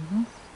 Mm-hmm.